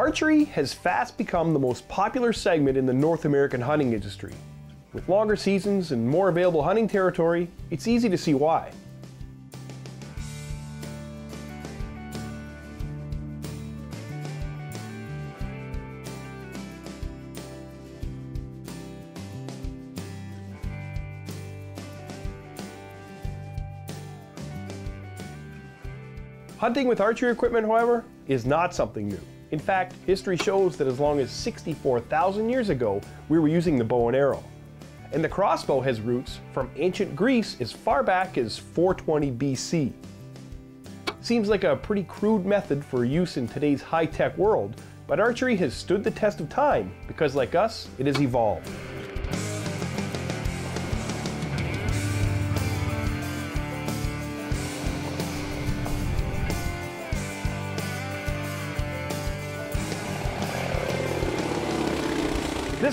Archery has fast become the most popular segment in the North American hunting industry. With longer seasons and more available hunting territory, it's easy to see why. Hunting with archery equipment, however, is not something new. In fact, history shows that as long as 64,000 years ago, we were using the bow and arrow. And the crossbow has roots from ancient Greece as far back as 420 BC. Seems like a pretty crude method for use in today's high-tech world, but archery has stood the test of time because like us, it has evolved.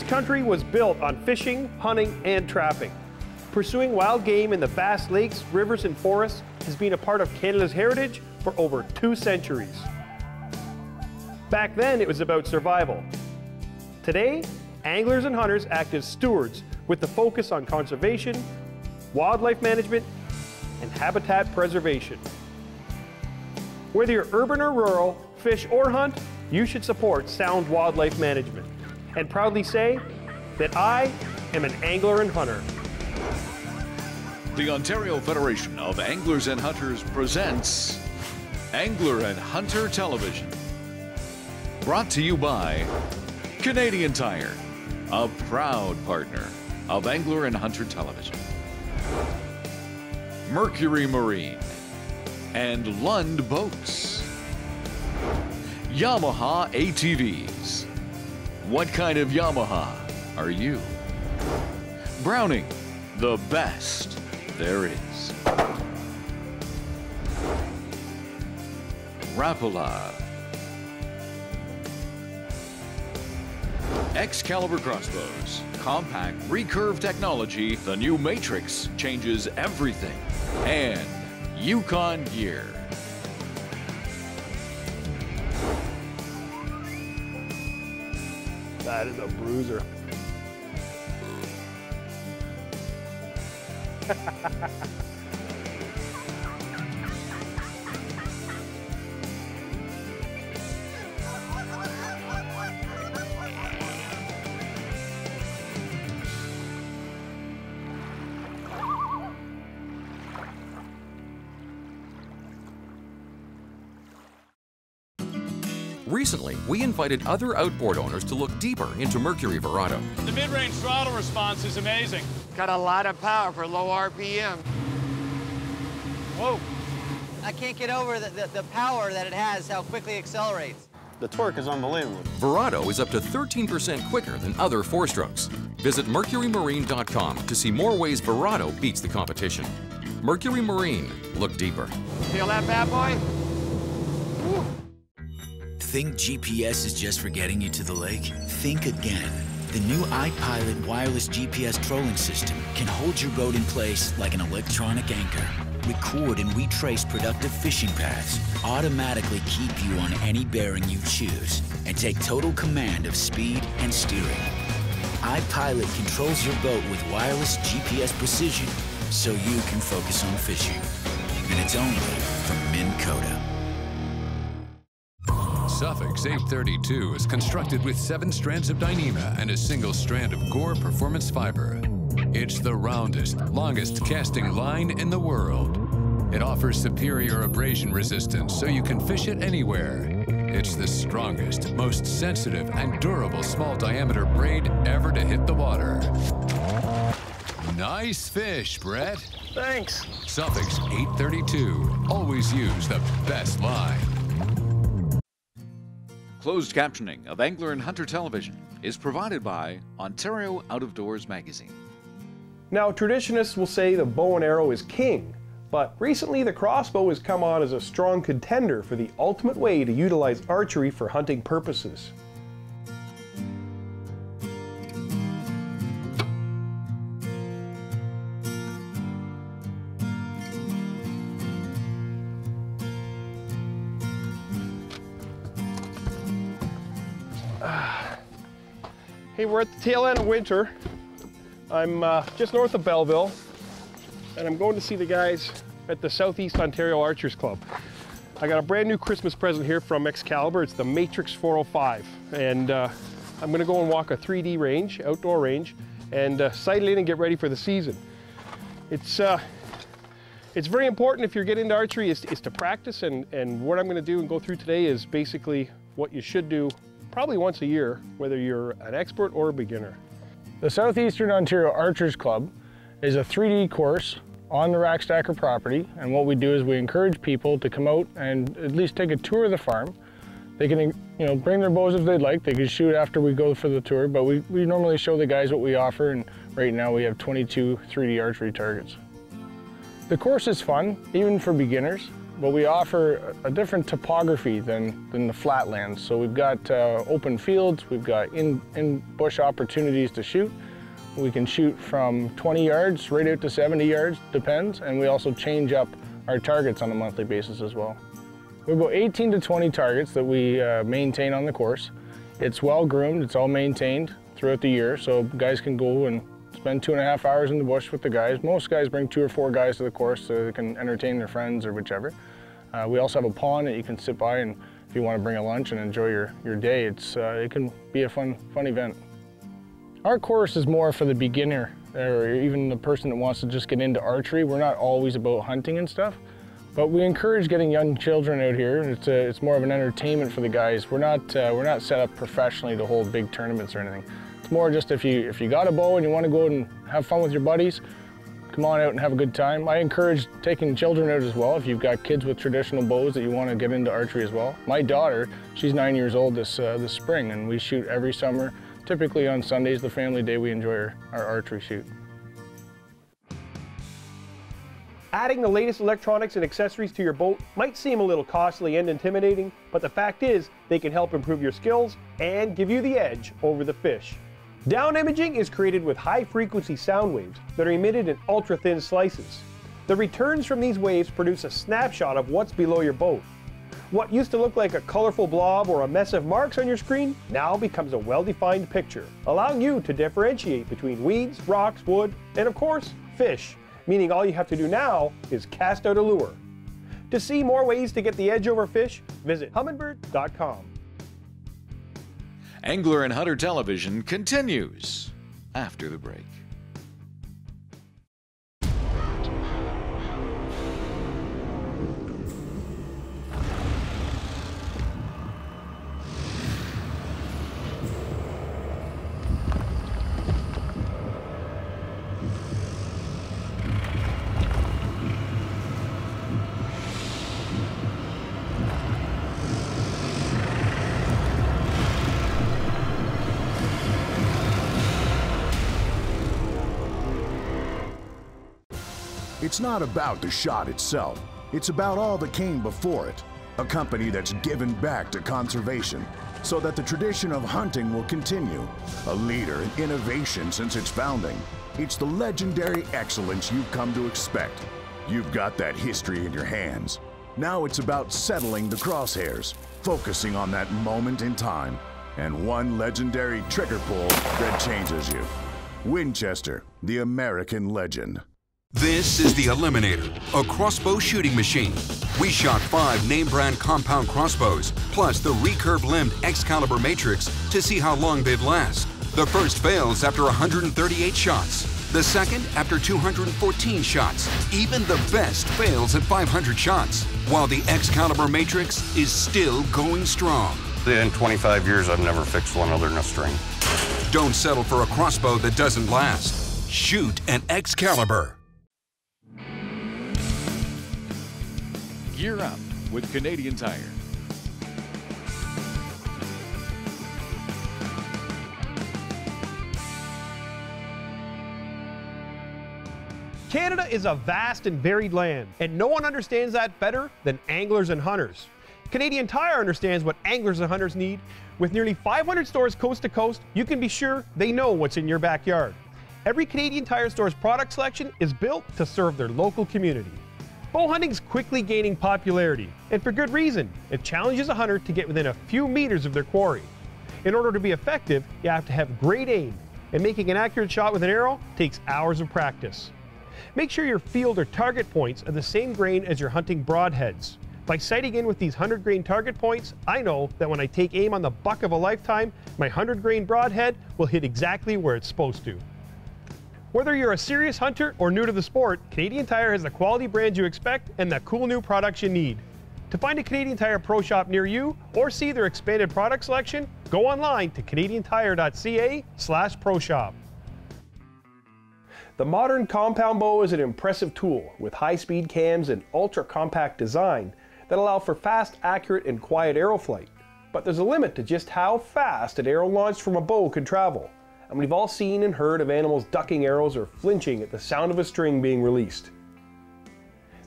Country was built on fishing, hunting, and trapping. Pursuing wild game in the vast lakes, rivers, and forests has been a part of Canada's heritage for over two centuries. Back then, it was about survival. Today, anglers and hunters act as stewards with the focus on conservation, wildlife management, and habitat preservation. Whether you're urban or rural, fish or hunt, you should support sound wildlife management and proudly say that I am an angler and hunter. The Ontario Federation of Anglers and Hunters presents Angler and Hunter Television. Brought to you by Canadian Tire, a proud partner of Angler and Hunter Television. Mercury Marine and Lund Boats. Yamaha ATVs. What kind of Yamaha are you? Browning, the best there is. Rapala. Excalibur crossbows. Compact recurve technology. The new Matrix changes everything. And Yukon gear. That is a bruiser. Recently, we invited other outboard owners to look deeper into Mercury Verado. The mid-range throttle response is amazing. Got a lot of power for low RPM. Whoa. I can't get over the, the, the power that it has, how quickly it accelerates. The torque is unbelievable. Verado is up to 13% quicker than other four-strokes. Visit mercurymarine.com to see more ways Verado beats the competition. Mercury Marine. Look deeper. Feel that bad boy? Think GPS is just for getting you to the lake? Think again. The new iPilot wireless GPS trolling system can hold your boat in place like an electronic anchor. Record and retrace productive fishing paths, automatically keep you on any bearing you choose, and take total command of speed and steering. iPilot controls your boat with wireless GPS precision so you can focus on fishing. And it's only from Minn Kota. Suffix 832 is constructed with seven strands of Dyneema and a single strand of Gore Performance Fiber. It's the roundest, longest casting line in the world. It offers superior abrasion resistance so you can fish it anywhere. It's the strongest, most sensitive, and durable small diameter braid ever to hit the water. Nice fish, Brett. Thanks. Suffix 832. Always use the best line. Closed captioning of Angler and Hunter Television is provided by Ontario Out of Doors Magazine. Now, traditionists will say the bow and arrow is king, but recently the crossbow has come on as a strong contender for the ultimate way to utilize archery for hunting purposes. Hey, we're at the tail end of winter. I'm uh, just north of Belleville, and I'm going to see the guys at the Southeast Ontario Archers Club. I got a brand new Christmas present here from Excalibur. It's the Matrix 405, and uh, I'm gonna go and walk a 3D range, outdoor range, and uh, sight it in and get ready for the season. It's, uh, it's very important if you're getting into archery is, is to practice, and, and what I'm gonna do and go through today is basically what you should do probably once a year, whether you're an expert or a beginner. The Southeastern Ontario Archers Club is a 3D course on the Rackstacker property and what we do is we encourage people to come out and at least take a tour of the farm. They can you know, bring their bows if they'd like. They can shoot after we go for the tour, but we, we normally show the guys what we offer and right now we have 22 3D archery targets. The course is fun, even for beginners but we offer a different topography than, than the flatlands. So we've got uh, open fields, we've got in, in bush opportunities to shoot. We can shoot from 20 yards right out to 70 yards, depends, and we also change up our targets on a monthly basis as well. We have about 18 to 20 targets that we uh, maintain on the course. It's well groomed, it's all maintained throughout the year, so guys can go and spend two and a half hours in the bush with the guys. Most guys bring two or four guys to the course so they can entertain their friends or whichever. Uh, we also have a pond that you can sit by and if you want to bring a lunch and enjoy your, your day, it's, uh, it can be a fun, fun event. Our course is more for the beginner or even the person that wants to just get into archery. We're not always about hunting and stuff, but we encourage getting young children out here. It's, a, it's more of an entertainment for the guys. We're not, uh, we're not set up professionally to hold big tournaments or anything. It's more just if you, if you got a bow and you want to go and have fun with your buddies, come on out and have a good time. I encourage taking children out as well. If you've got kids with traditional bows that you want to get into archery as well. My daughter, she's nine years old this, uh, this spring and we shoot every summer. Typically on Sundays, the family day, we enjoy our, our archery shoot. Adding the latest electronics and accessories to your boat might seem a little costly and intimidating, but the fact is they can help improve your skills and give you the edge over the fish. Down imaging is created with high frequency sound waves that are emitted in ultra thin slices. The returns from these waves produce a snapshot of what's below your boat. What used to look like a colorful blob or a mess of marks on your screen now becomes a well-defined picture, allowing you to differentiate between weeds, rocks, wood, and of course, fish, meaning all you have to do now is cast out a lure. To see more ways to get the edge over fish, visit humminbird.com. Angler and Hunter Television continues after the break. It's not about the shot itself. It's about all that came before it. A company that's given back to conservation so that the tradition of hunting will continue. A leader in innovation since its founding. It's the legendary excellence you've come to expect. You've got that history in your hands. Now it's about settling the crosshairs, focusing on that moment in time, and one legendary trigger pull that changes you. Winchester, the American legend. This is the Eliminator, a crossbow shooting machine. We shot five name brand compound crossbows, plus the recurve limbed Excalibur Matrix to see how long they'd last. The first fails after 138 shots. The second after 214 shots. Even the best fails at 500 shots, while the Excalibur Matrix is still going strong. In 25 years, I've never fixed one other than a string. Don't settle for a crossbow that doesn't last. Shoot an Excalibur. Gear up with Canadian Tire. Canada is a vast and varied land, and no one understands that better than anglers and hunters. Canadian Tire understands what anglers and hunters need. With nearly 500 stores coast to coast, you can be sure they know what's in your backyard. Every Canadian Tire store's product selection is built to serve their local community. Bow hunting is quickly gaining popularity, and for good reason. It challenges a hunter to get within a few meters of their quarry. In order to be effective, you have to have great aim, and making an accurate shot with an arrow takes hours of practice. Make sure your field or target points are the same grain as your hunting broadheads. By sighting in with these 100 grain target points, I know that when I take aim on the buck of a lifetime, my 100 grain broadhead will hit exactly where it's supposed to. Whether you're a serious hunter or new to the sport, Canadian Tire has the quality brands you expect and the cool new products you need. To find a Canadian Tire Pro Shop near you or see their expanded product selection, go online to canadiantire.ca slash ProShop. The modern compound bow is an impressive tool with high-speed cams and ultra-compact design that allow for fast, accurate, and quiet arrow flight. But there's a limit to just how fast an arrow launched from a bow can travel, and we've all seen and heard of animals ducking arrows or flinching at the sound of a string being released.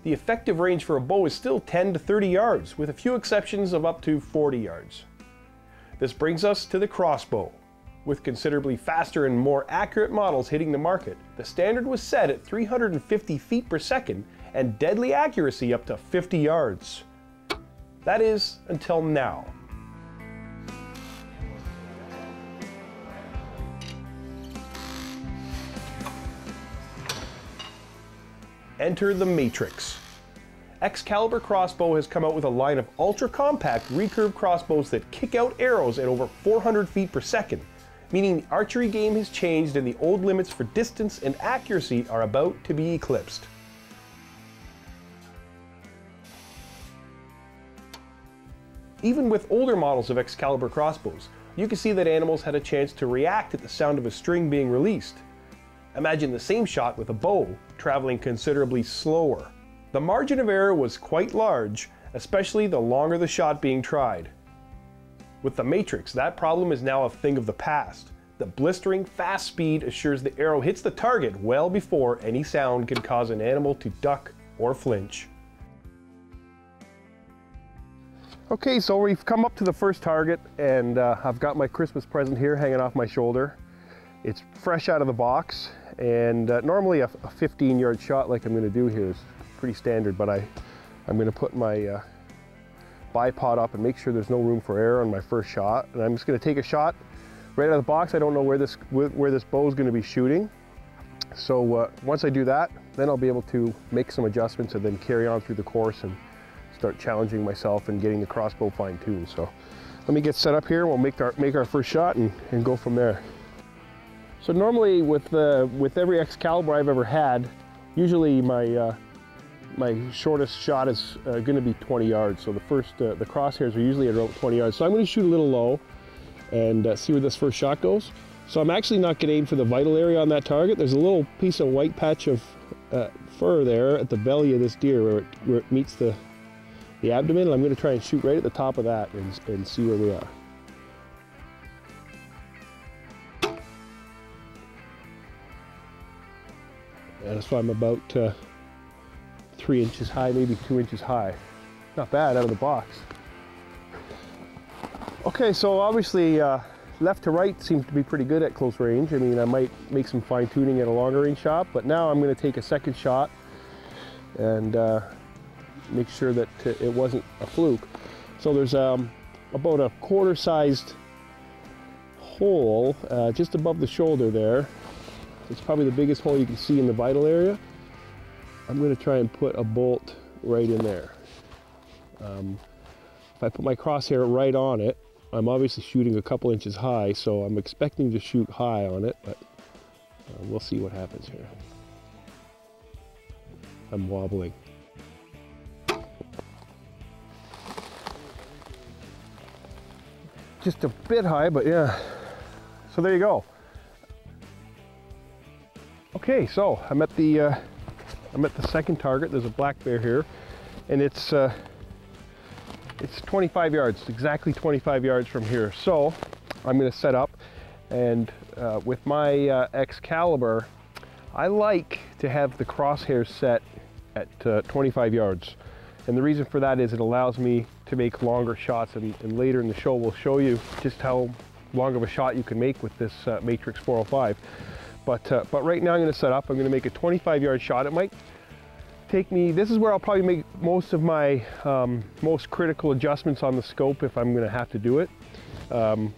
The effective range for a bow is still 10 to 30 yards, with a few exceptions of up to 40 yards. This brings us to the crossbow. With considerably faster and more accurate models hitting the market, the standard was set at 350 feet per second and deadly accuracy up to 50 yards. That is, until now. Enter the Matrix. Excalibur Crossbow has come out with a line of ultra-compact recurve crossbows that kick out arrows at over 400 feet per second, meaning the archery game has changed and the old limits for distance and accuracy are about to be eclipsed. Even with older models of Excalibur crossbows, you can see that animals had a chance to react at the sound of a string being released. Imagine the same shot with a bow, traveling considerably slower. The margin of error was quite large, especially the longer the shot being tried. With the Matrix, that problem is now a thing of the past. The blistering fast speed assures the arrow hits the target well before any sound can cause an animal to duck or flinch. Okay, so we've come up to the first target and uh, I've got my Christmas present here hanging off my shoulder. It's fresh out of the box and uh, normally a, a 15 yard shot like I'm gonna do here is pretty standard, but I, I'm gonna put my uh, bipod up and make sure there's no room for error on my first shot. And I'm just gonna take a shot right out of the box. I don't know where this, where this bow is gonna be shooting. So uh, once I do that, then I'll be able to make some adjustments and then carry on through the course and start challenging myself and getting the crossbow fine-tuned. So let me get set up here. We'll make our, make our first shot and, and go from there. So normally with, uh, with every Excalibur I've ever had, usually my, uh, my shortest shot is uh, going to be 20 yards. So the first, uh, the crosshairs are usually at around 20 yards. So I'm going to shoot a little low and uh, see where this first shot goes. So I'm actually not going to aim for the vital area on that target. There's a little piece of white patch of uh, fur there at the belly of this deer where it, where it meets the, the abdomen. I'm going to try and shoot right at the top of that and, and see where we are. And so I'm about uh, three inches high, maybe two inches high. Not bad out of the box. Okay, so obviously uh, left to right seems to be pretty good at close range. I mean, I might make some fine tuning at a longer range shot, but now I'm going to take a second shot and uh, make sure that it wasn't a fluke. So there's um, about a quarter sized hole uh, just above the shoulder there. It's probably the biggest hole you can see in the vital area. I'm going to try and put a bolt right in there. Um, if I put my crosshair right on it, I'm obviously shooting a couple inches high, so I'm expecting to shoot high on it, but uh, we'll see what happens here. I'm wobbling. Just a bit high, but yeah. So there you go. Okay, so I'm at the uh, I'm at the second target. There's a black bear here, and it's uh, it's 25 yards, exactly 25 yards from here. So I'm going to set up, and uh, with my uh, Excalibur, I like to have the crosshairs set at uh, 25 yards. And the reason for that is it allows me to make longer shots, and, and later in the show we'll show you just how long of a shot you can make with this uh, Matrix 405. But, uh, but right now I'm going to set up. I'm going to make a 25 yard shot. It might take me, this is where I'll probably make most of my um, most critical adjustments on the scope if I'm going to have to do it. Um,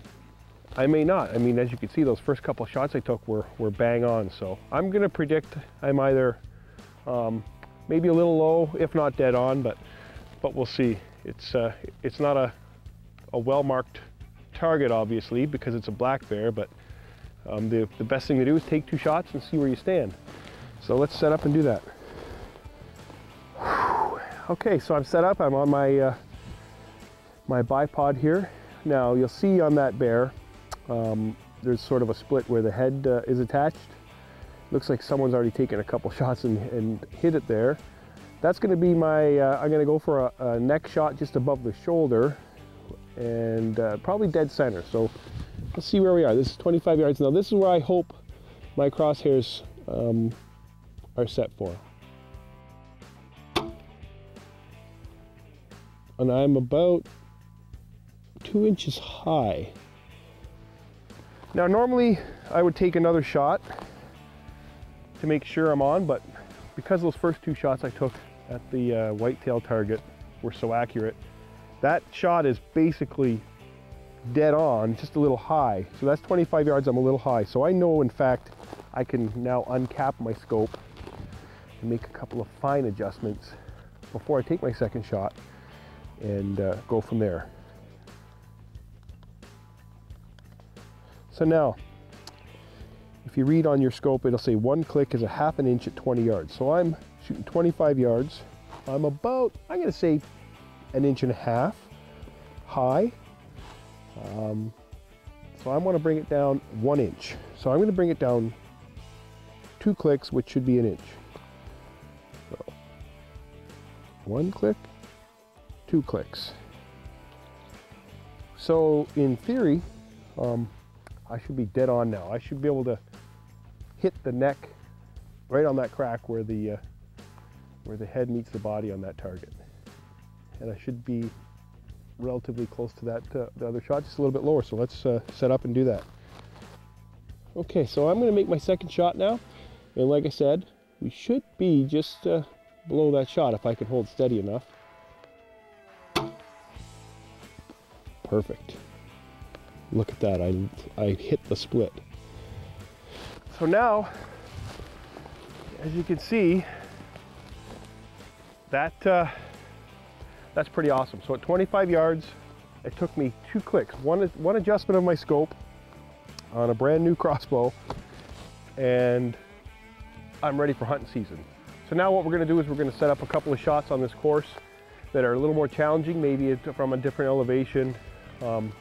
I may not. I mean, as you can see, those first couple shots I took were, were bang on. So I'm gonna predict I'm either um, maybe a little low, if not dead on, but but we'll see. It's uh, it's not a, a well-marked target, obviously, because it's a black bear, but um, the, the best thing to do is take two shots and see where you stand. So let's set up and do that. Okay, so I'm set up. I'm on my uh, my bipod here. Now you'll see on that bear, um, there's sort of a split where the head uh, is attached. Looks like someone's already taken a couple shots and, and hit it there. That's going to be my, uh, I'm going to go for a, a, neck shot just above the shoulder and uh, probably dead center. So let's see where we are. This is 25 yards. Now this is where I hope my crosshairs um, are set for. And I'm about two inches high. Now normally I would take another shot to make sure I'm on, but because those first two shots I took at the uh, whitetail target were so accurate, that shot is basically dead on, just a little high. So that's 25 yards, I'm a little high. So I know in fact I can now uncap my scope and make a couple of fine adjustments before I take my second shot and uh, go from there. So now, if you read on your scope, it'll say one click is a half an inch at 20 yards. So I'm shooting 25 yards. I'm about, I'm gonna say an inch and a half high. Um, so I want to bring it down one inch. So I'm going to bring it down two clicks, which should be an inch. So one click, two clicks. So in theory, um, I should be dead on now. I should be able to hit the neck right on that crack where the uh, where the head meets the body on that target. And I should be relatively close to that uh, the other shot, just a little bit lower. So let's uh, set up and do that. Okay, so I'm going to make my second shot now. And like I said, we should be just uh, below that shot if I can hold steady enough. Perfect. Look at that, I, I hit the split. So now, as you can see, that uh, that's pretty awesome. So at 25 yards, it took me two clicks, one, one adjustment of my scope on a brand new crossbow, and I'm ready for hunting season. So now what we're gonna do is we're gonna set up a couple of shots on this course that are a little more challenging, maybe from a different elevation. Um,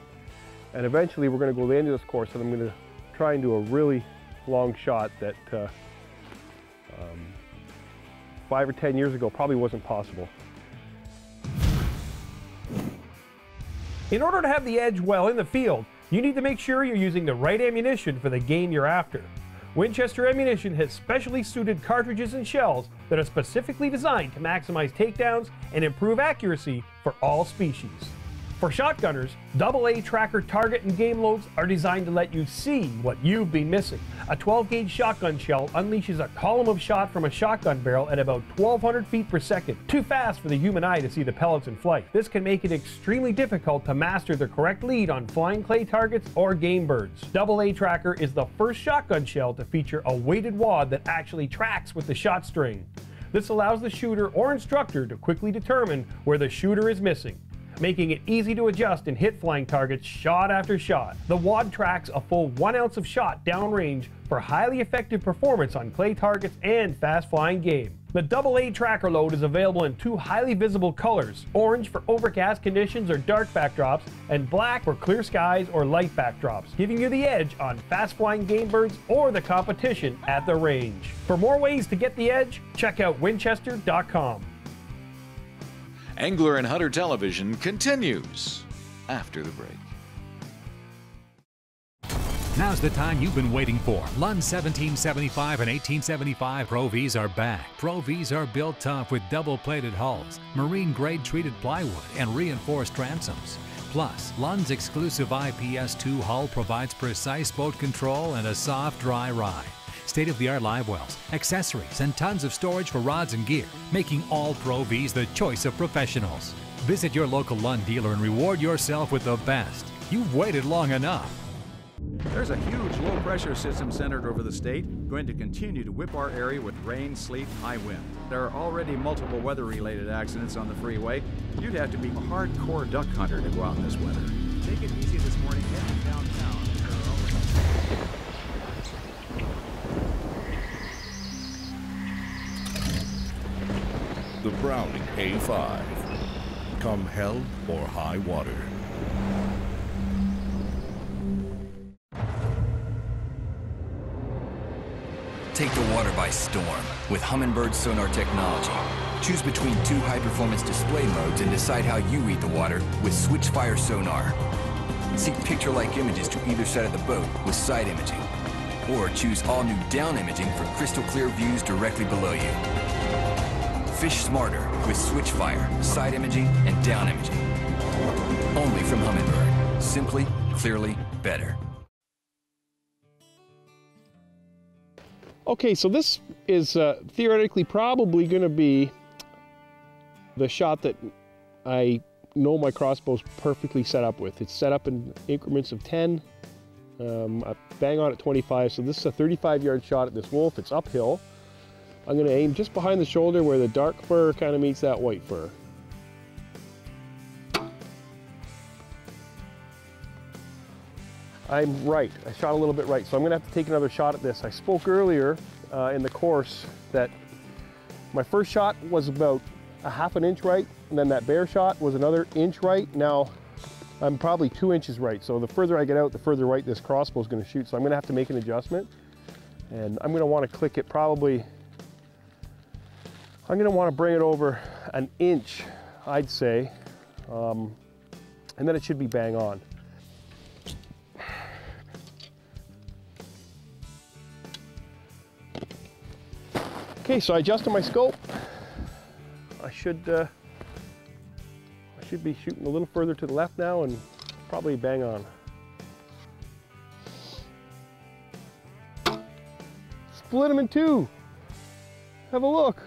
and eventually we're gonna go to the end of this course and I'm gonna try and do a really long shot that uh, um, five or 10 years ago probably wasn't possible. In order to have the edge well in the field, you need to make sure you're using the right ammunition for the game you're after. Winchester Ammunition has specially suited cartridges and shells that are specifically designed to maximize takedowns and improve accuracy for all species. For shotgunners, AA tracker target and game loads are designed to let you see what you've been missing. A 12 gauge shotgun shell unleashes a column of shot from a shotgun barrel at about 1200 feet per second, too fast for the human eye to see the pellets in flight. This can make it extremely difficult to master the correct lead on flying clay targets or game birds. AA tracker is the first shotgun shell to feature a weighted wad that actually tracks with the shot string. This allows the shooter or instructor to quickly determine where the shooter is missing making it easy to adjust and hit flying targets shot after shot. The WAD tracks a full one ounce of shot downrange for highly effective performance on clay targets and fast flying game. The AA tracker load is available in two highly visible colors, orange for overcast conditions or dark backdrops, and black for clear skies or light backdrops, giving you the edge on fast flying game birds or the competition at the range. For more ways to get the edge, check out winchester.com. Angler and Hunter Television continues after the break. Now's the time you've been waiting for. Lund 1775 and 1875 Pro Vs are back. Pro Vs are built tough with double plated hulls, marine grade treated plywood, and reinforced transoms. Plus, Lund's exclusive IPS2 hull provides precise boat control and a soft, dry ride state of the art live wells, accessories, and tons of storage for rods and gear, making all Pro Vs the choice of professionals. Visit your local Lund dealer and reward yourself with the best. You've waited long enough. There's a huge low pressure system centered over the state, going to continue to whip our area with rain, sleet, high wind. There are already multiple weather related accidents on the freeway. You'd have to be a hardcore duck hunter to go out in this weather. Take it easy this morning heading downtown. Browning A5. Come hell or high water. Take the water by storm with Humminbird sonar technology. Choose between two high-performance display modes and decide how you read the water with Switchfire sonar. Seek picture-like images to either side of the boat with side imaging. Or choose all-new down imaging for crystal clear views directly below you. Fish smarter with Switchfire, side imaging, and down imaging. Only from Humminbird. Simply, clearly, better. Okay, so this is uh, theoretically probably going to be the shot that I know my crossbow's perfectly set up with. It's set up in increments of 10. Um, I bang on at 25, so this is a 35 yard shot at this wolf. It's uphill. I'm going to aim just behind the shoulder where the dark fur kind of meets that white fur. I'm right. I shot a little bit right, so I'm going to have to take another shot at this. I spoke earlier uh, in the course that my first shot was about a half an inch right, and then that bear shot was another inch right. Now I'm probably two inches right, so the further I get out, the further right this crossbow is going to shoot. So I'm going to have to make an adjustment, and I'm going to want to click it probably. I'm going to want to bring it over an inch, I'd say, um, and then it should be bang on. Okay, so I adjusted my scope. I should uh, I should be shooting a little further to the left now and probably bang on. Split them in two. Have a look.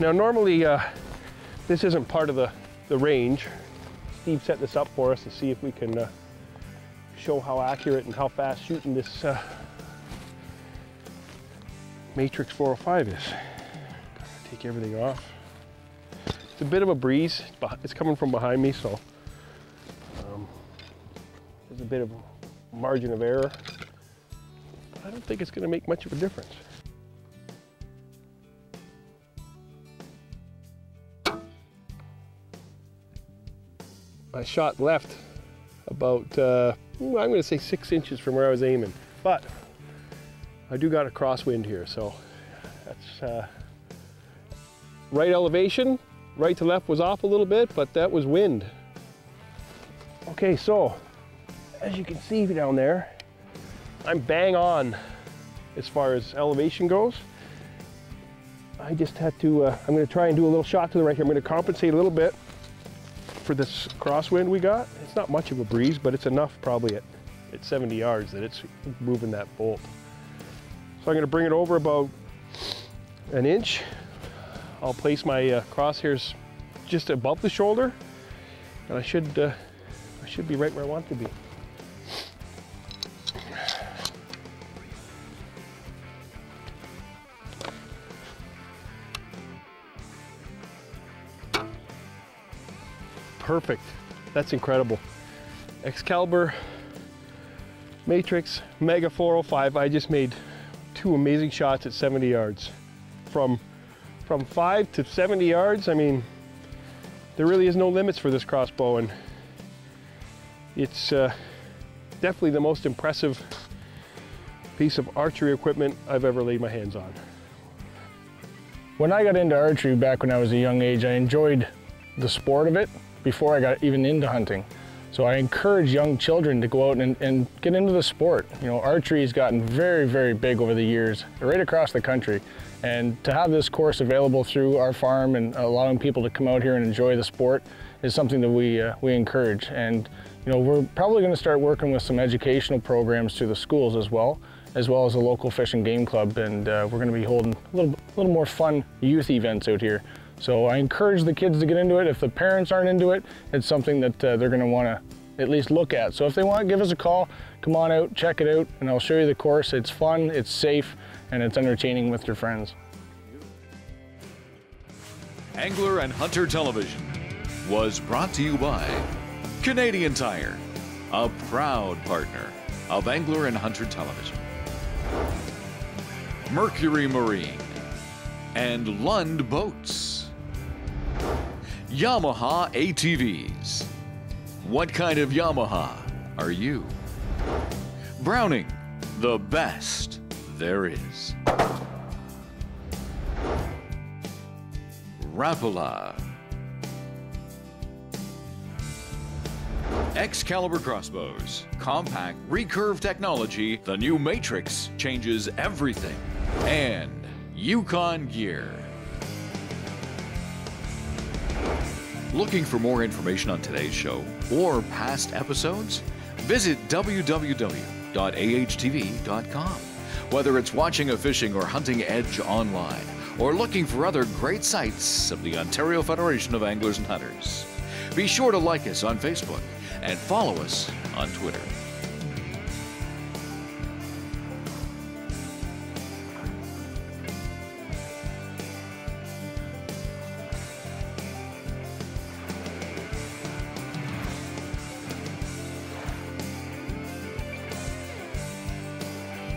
Now normally uh, this isn't part of the, the range. Steve set this up for us to see if we can uh, show how accurate and how fast shooting this uh, Matrix 405 is. Take everything off. It's a bit of a breeze. But it's coming from behind me, so um, there's a bit of margin of error. I don't think it's going to make much of a difference. I shot left about, uh, I'm going to say six inches from where I was aiming. But I do got a crosswind here, so that's uh, right elevation. Right to left was off a little bit, but that was wind. Okay, so as you can see down there, I'm bang on as far as elevation goes. I just had to, uh, I'm going to try and do a little shot to the right here. I'm going to compensate a little bit for this crosswind we got. It's not much of a breeze, but it's enough probably at, at 70 yards that it's moving that bolt. So I'm gonna bring it over about an inch. I'll place my uh, crosshairs just above the shoulder, and I should, uh, I should be right where I want to be. Perfect. That's incredible. Excalibur, Matrix, Mega 405. I just made two amazing shots at 70 yards. From, from five to 70 yards, I mean, there really is no limits for this crossbow and it's uh, definitely the most impressive piece of archery equipment I've ever laid my hands on. When I got into archery back when I was a young age, I enjoyed the sport of it before I got even into hunting. So I encourage young children to go out and, and get into the sport. You know, archery has gotten very, very big over the years, right across the country. And to have this course available through our farm and allowing people to come out here and enjoy the sport is something that we, uh, we encourage. And, you know, we're probably going to start working with some educational programs through the schools as well, as well as a local fish and game club. And uh, we're going to be holding a little, little more fun youth events out here So I encourage the kids to get into it. If the parents aren't into it, it's something that uh, they're going to want to at least look at. So if they want, give us a call, come on out, check it out, and I'll show you the course. It's fun, it's safe, and it's entertaining with your friends. Angler and Hunter Television was brought to you by Canadian Tire, a proud partner of Angler and Hunter Television. Mercury Marine and Lund Boats. Yamaha ATVs. What kind of Yamaha are you? Browning, the best there is. Rapala. Excalibur crossbows. Compact, recurve technology. The new Matrix changes everything. And Yukon gear. Looking for more information on today's show or past episodes? Visit www.ahtv.com. Whether it's watching a fishing or hunting edge online, or looking for other great sites of the Ontario Federation of Anglers and Hunters. Be sure to like us on Facebook and follow us on Twitter.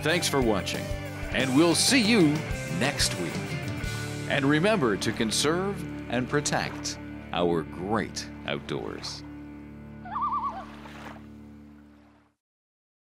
Thanks for watching, and we'll see you next week. And remember to conserve and protect our great outdoors.